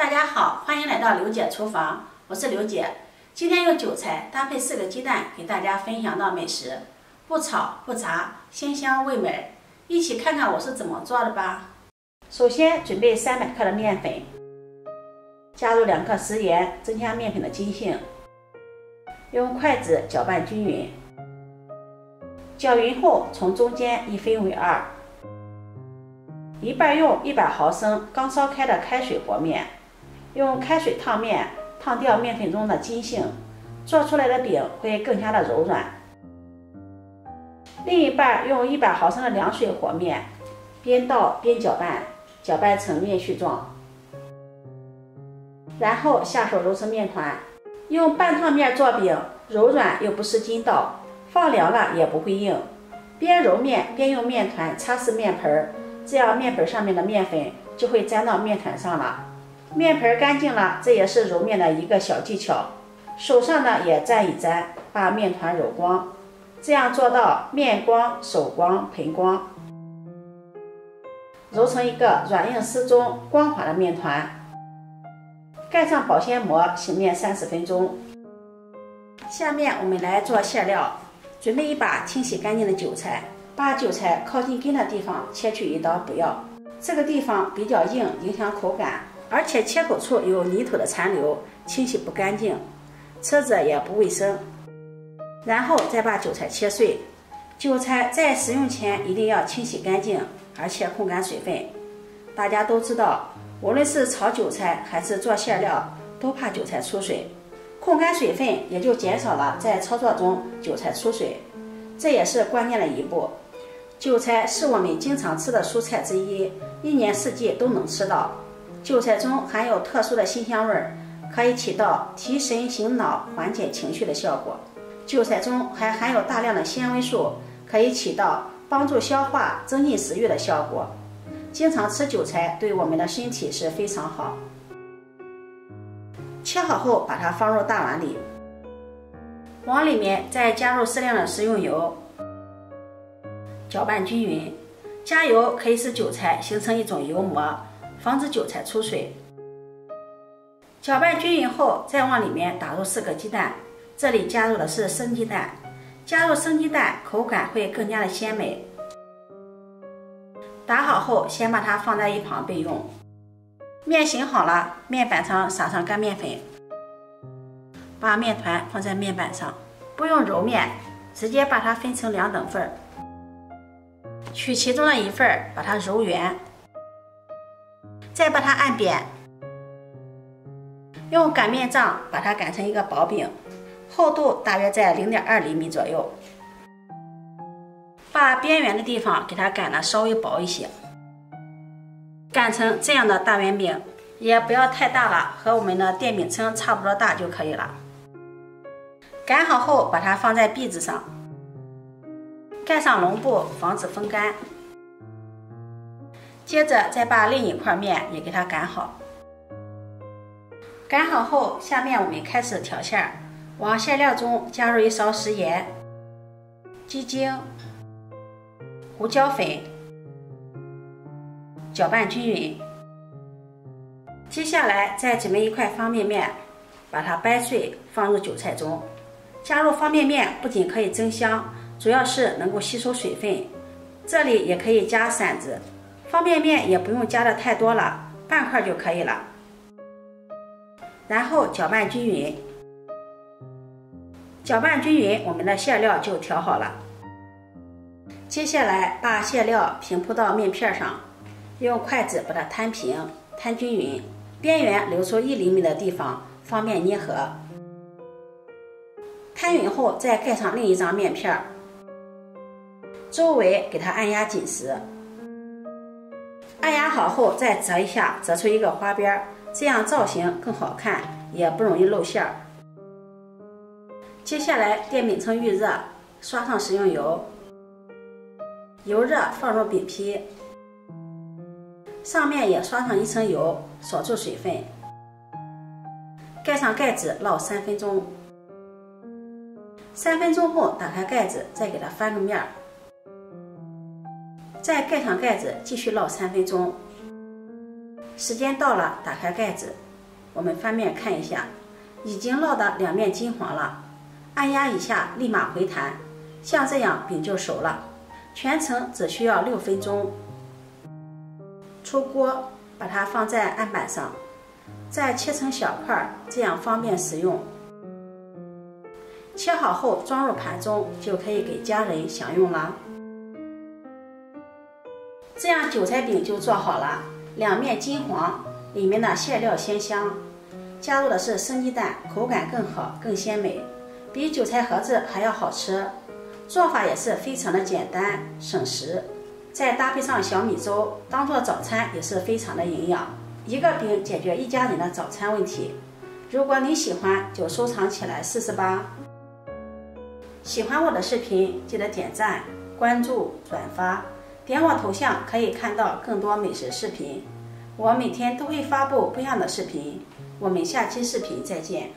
大家好，欢迎来到刘姐厨房，我是刘姐。今天用韭菜搭配四个鸡蛋，给大家分享到美食，不炒不炸，鲜香味美。一起看看我是怎么做的吧。首先准备三百克的面粉，加入两克食盐，增加面粉的筋性。用筷子搅拌均匀，搅匀后从中间一分为二。一半用一百毫升刚烧开的开水和面，用开水烫面，烫掉面粉中的筋性，做出来的饼会更加的柔软。另一半用一百毫升的凉水和面，边倒边搅拌，搅拌成面絮状，然后下手揉成面团。用半烫面做饼，柔软又不失筋道，放凉了也不会硬。边揉面边用面团擦拭面盆，这样面盆上面的面粉就会粘到面团上了。面盆干净了，这也是揉面的一个小技巧。手上呢也沾一沾，把面团揉光，这样做到面光、手光、盆光，揉成一个软硬适中、光滑的面团。盖上保鲜膜，醒面三十分钟。下面我们来做馅料，准备一把清洗干净的韭菜，把韭菜靠近根的地方切去一刀，不要这个地方比较硬，影响口感，而且切口处有泥土的残留，清洗不干净，吃着也不卫生。然后再把韭菜切碎，韭菜在食用前一定要清洗干净，而且控干水分。大家都知道。无论是炒韭菜还是做馅料，都怕韭菜出水，控干水分也就减少了在操作中韭菜出水，这也是关键的一步。韭菜是我们经常吃的蔬菜之一，一年四季都能吃到。韭菜中含有特殊的辛香味儿，可以起到提神醒脑、缓解情绪的效果。韭菜中还含有大量的纤维素，可以起到帮助消化、增进食欲的效果。经常吃韭菜对我们的身体是非常好。切好后，把它放入大碗里，往里面再加入适量的食用油，搅拌均匀。加油可以使韭菜形成一种油膜，防止韭菜出水。搅拌均匀后，再往里面打入四个鸡蛋，这里加入的是生鸡蛋，加入生鸡蛋口感会更加的鲜美。打好后，先把它放在一旁备用。面醒好了，面板上撒上干面粉，把面团放在面板上，不用揉面，直接把它分成两等份。取其中的一份，把它揉圆，再把它按扁，用擀面杖把它擀成一个薄饼，厚度大约在零点二厘米左右。把边缘的地方给它擀的稍微薄一些，擀成这样的大圆饼，也不要太大了，和我们的电饼铛差不多大就可以了。擀好后，把它放在篦子上，盖上笼布，防止风干。接着再把另一块面也给它擀好。擀好后，下面我们开始调馅儿，往馅料中加入一勺食盐、鸡精。胡椒粉，搅拌均匀。接下来再准备一块方便面，把它掰碎放入韭菜中。加入方便面不仅可以增香，主要是能够吸收水分。这里也可以加馓子，方便面也不用加的太多了，半块就可以了。然后搅拌均匀。搅拌均匀，我们的馅料就调好了。接下来把馅料平铺到面片上，用筷子把它摊平、摊均匀，边缘留出一厘米的地方，方便捏合。摊匀后，再盖上另一张面片，周围给它按压紧实。按压好后，再折一下，折出一个花边，这样造型更好看，也不容易露馅儿。接下来电饼铛预热，刷上食用油。油热，放入饼皮，上面也刷上一层油，锁住水分。盖上盖子，烙三分钟。三分钟后，打开盖子，再给它翻个面儿，再盖上盖子，继续烙三分钟。时间到了，打开盖子，我们翻面看一下，已经烙的两面金黄了，按压一下立马回弹，像这样饼就熟了。全程只需要六分钟。出锅，把它放在案板上，再切成小块，这样方便食用。切好后装入盘中，就可以给家人享用了。这样韭菜饼就做好了，两面金黄，里面的馅料鲜香，加入的是生鸡蛋，口感更好，更鲜美，比韭菜盒子还要好吃。做法也是非常的简单省时，再搭配上小米粥，当做早餐也是非常的营养。一个饼解决一家人的早餐问题。如果你喜欢，就收藏起来试试吧。喜欢我的视频，记得点赞、关注、转发，点我头像可以看到更多美食视频。我每天都会发布不一样的视频，我们下期视频再见。